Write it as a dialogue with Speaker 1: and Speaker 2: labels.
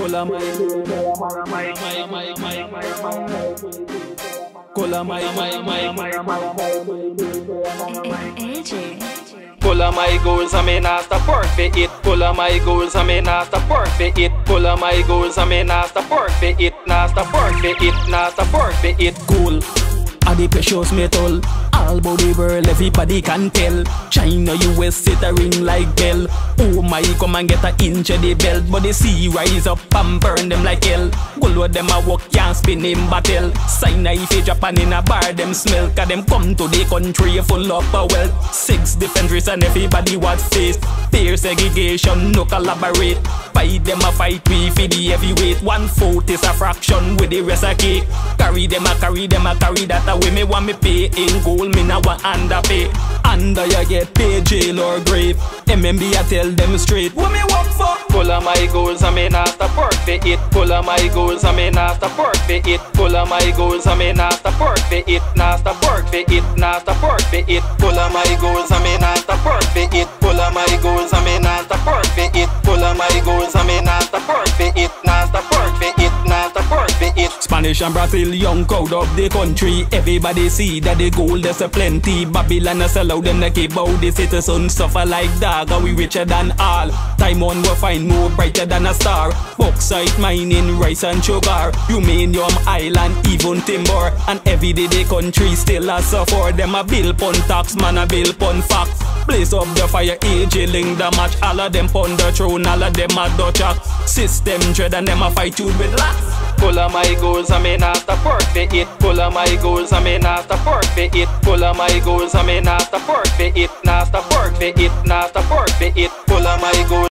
Speaker 1: Full of my my my my my my my. Full of my goals, I mean, I stop work for it. My goals, I mean, I stop work for it. My goals, I mean, I stop work for it. Work for it. Work for it. Cool. Are the precious metal All about the world, everybody can tell. China, US, sit a ring like bell. Oh my, come and get a inch of the belt. But the sea rise up and burn them like hell. Gold what them a walk, can't spin in battle. Sign if you Japan in a bar, them smell Cause them come to the country full of wealth. Six different and everybody what face. Peer segregation, no collaborate. Fight them a fight, we for the heavyweight One foot is a fraction with the rest a cake Carry them a carry them a carry that a way me want me pay In gold, me now want underpay Under you get paid, jail or grave. MMB I tell them straight. What me work for? Full of my goals, I not stop work for it Full of my goals, I not stop work for it Full of my goals, I not stop work for it Not stop work for it, not stop work for it Full of my goals, I not stop work for it Spanish and Brazil, young crowd of the country. Everybody see that the gold there's a plenty. Babylon a sell out, them they keep out. The citizens suffer like dog, and we richer than all. Time on we find more brighter than a star. Bauxite mining, rice and sugar. Uranium island, even timber. And every day the country still a suffer Them a bill pon tax, man a bill pon facts Blaze up the fire, AJ link the match. All of them pon the throne, all of them a Dutch System dread and them a fight you with lax Full of my goals, I may not stop work for it. Full of my goals, I may not stop work for it. Full of my goals, I may not stop work for it. Stop work for it. Stop work for it. Full of my goals.